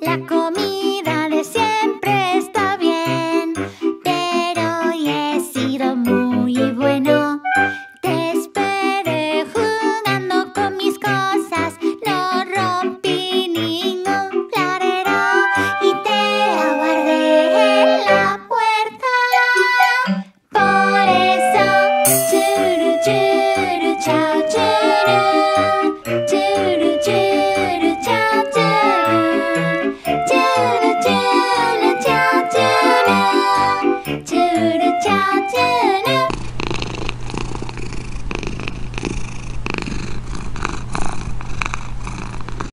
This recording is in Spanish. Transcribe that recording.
La comida de siempre está bien, pero hoy he sido muy bueno. Te esperé jugando con mis cosas, no rompí ningún clarero y te aguardé en la puerta. Por eso, churu, churu, chau churu, churu.